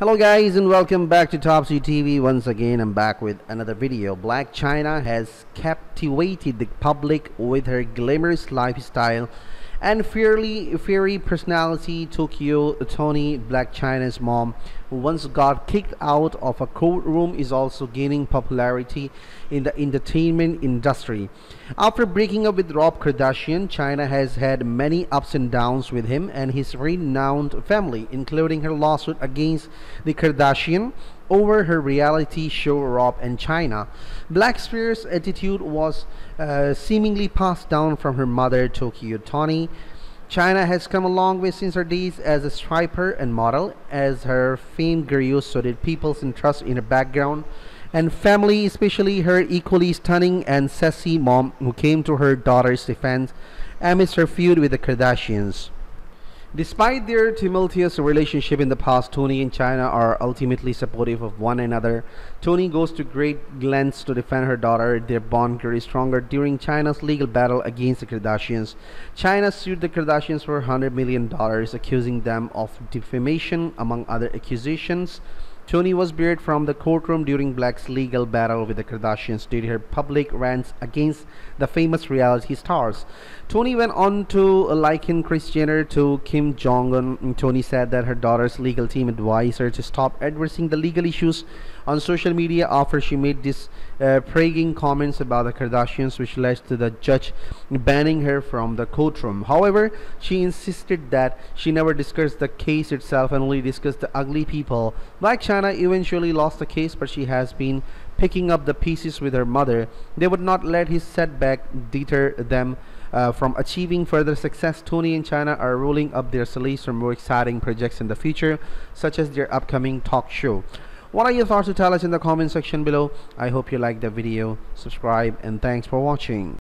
Hello guys and welcome back to Top C TV. Once again I'm back with another video. Blac Chyna has captivated the public with her glamorous lifestyle and fiery, fiery personality Tokyo Toni Blac Chyna's mom who once got kicked out of a courtroom is also gaining popularity in the entertainment industry. After breaking up with Rob Kardashian, Chyna has had many ups and downs with him and his renowned family including her lawsuit against the Kardashian over her reality show Rob and Chyna. Blac Spears' attitude was uh, seemingly passed down from her mother Tokyo Toni. Chyna has come a long way since her days as a stripper and model. As her fame grew, so did people's interest in her background and family, especially her equally stunning and sassy mom who came to her daughter's defense amidst her feud with the Kardashians. Despite their tumultuous relationship in the past, Toni and Chyna are ultimately supportive of one another. Toni goes to great lengths to defend her daughter. Their bond grew stronger during Chyna's legal battle against the Kardashians. Chyna sued the Kardashians for $100 million, accusing them of defamation, among other accusations. Toni was barred from the courtroom during Blac's legal battle with the Kardashians due to her public rants against the famous reality stars. Toni went on to liken Kris Jenner to Kim Jong-un. Toni said that her daughter's legal team advised her to stop addressing the legal issues on social media after she made these uh, comments about the Kardashians which led to the judge banning her from the courtroom. However, she insisted that she never discussed the case itself and only discussed the ugly people. Like Chyna eventually lost the case but she has been picking up the pieces with her mother. They would not let his setback deter them uh, from achieving further success. Toni and Chyna are rolling up their sleeves for more exciting projects in the future, such as their upcoming talk show. What are your thoughts to tell us in the comment section below? I hope you liked the video, subscribe, and thanks for watching.